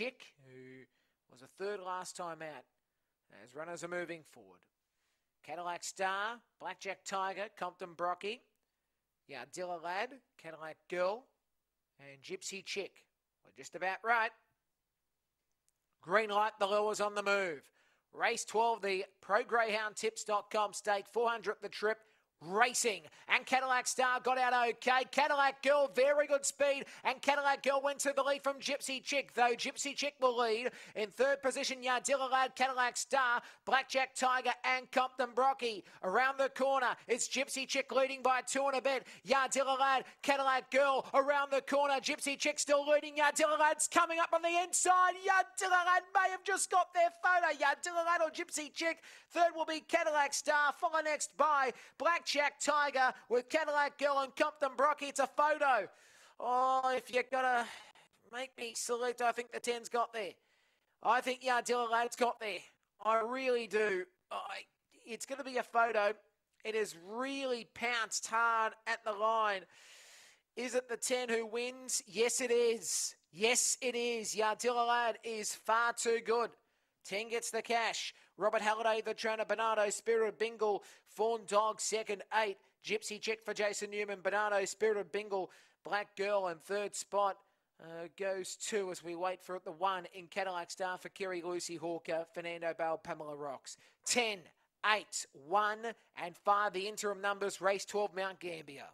Chick, who was a third last time out, as runners are moving forward. Cadillac Star, Blackjack Tiger, Compton Brocky, Yardilla Lad, Cadillac Girl, and Gypsy Chick. We're just about right. Green light, the lures on the move. Race 12, the ProGreyhoundTips.com stake, 400 the trip racing. And Cadillac Star got out okay. Cadillac Girl, very good speed. And Cadillac Girl went to the lead from Gypsy Chick, though Gypsy Chick will lead. In third position, Yardilla Lad, Cadillac Star, Blackjack Tiger, and Compton Brocky. Around the corner, it's Gypsy Chick leading by two and a bit. Yardilla Lad, Cadillac Girl around the corner. Gypsy Chick still leading. Yardilla Lad's coming up on the inside. Yardilla Lad may have just got their photo. Yardilla Lad or Gypsy Chick. Third will be Cadillac Star, followed next by Black Jack Tiger with Cadillac Girl and Compton Brocky. It's a photo. Oh, if you're going to make me salute, I think the 10's got there. I think Yardilla Lad's got there. I really do. I, it's going to be a photo. It has really pounced hard at the line. Is it the 10 who wins? Yes, it is. Yes, it is. Yardilla Lad is far too good. 10 gets the cash. Robert Halliday, the trainer. Bernardo, Spirit Bingle. Fawn Dog, second. Eight. Gypsy Chick for Jason Newman. Bernardo, Spirit Bingle. Black Girl in third spot. Uh, goes two as we wait for the one in Cadillac Star for Kerry Lucy Hawker, Fernando Bale, Pamela Rocks. 10, 8, 1, and 5, the interim numbers, race 12, Mount Gambier.